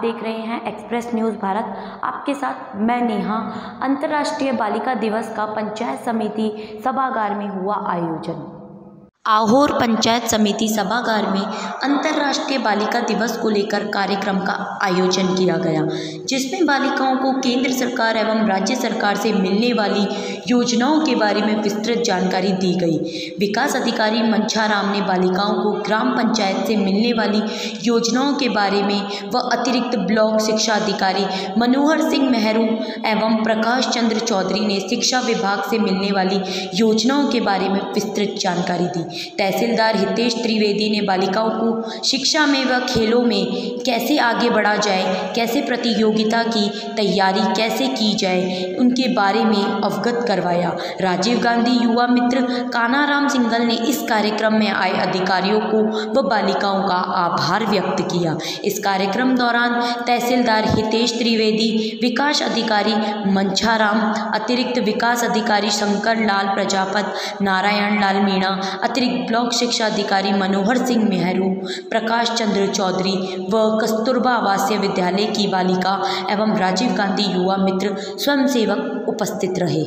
देख रहे हैं एक्सप्रेस न्यूज़ भारत। आपके साथ मैं नेहा। अंतर्राष्ट्रीय बालिका दिवस का पंचायत समिति सभागार में हुआ आयोजन। आहोर पंचायत समिति सभागार में अंतर्राष्ट्रीय बालिका दिवस को लेकर कार्यक्रम का आयोजन किया गया, जिसमें बालिकाओं को केंद्र सरकार एवं राज्य सरकार से मिलने वाली योजनाओं के बारे में विस्तृत जानकारी दी गई। विकास अधिकारी मंछाराम ने बालिकाओं को ग्राम पंचायत से मिलने वाली योजनाओं के बारे में व अतिरिक्त ब्लॉक शिक्षा अधिकारी मनोहर सिंह मेहरू एवं प्रकाश चंद्र चौधरी ने शिक्षा विभाग से मिलने वाली योजनाओं के बारे में विस्तृत जानकारी दी। तहसीलदार हितेश त्रिवेदी ने बालिकाओं को शिक्षा में व खेलों में कैसे आगे बढ़ा जाए, कैसे प्रतियोगिता की तैयारी कैसे की जाए, उनके बारे में अवगत करवाया। राजीव गांधी युवा मित्र कानाराम सिंगल ने इस कार्यक्रम में आए अधिकारियों को व बालिकाओं का आभार व्यक्त किया। इस कार्यक्रम दौरान तहसीलदार हितेश त्रिवेदी, विकास अधिकारी मंछाराम, अतिरिक्त विकास अधिकारी शंकर लाल प्रजापत, नारायण लाल मीणा, अतिरिक्त अतिरिक्त ब्लॉक शिक्षा अधिकारी मनोहर सिंह मेहरू, प्रकाश चंद्र चौधरी व कस्तूरबा आवासीय विद्यालय की बालिका एवं राजीव गांधी युवा मित्र स्वयंसेवक उपस्थित रहे।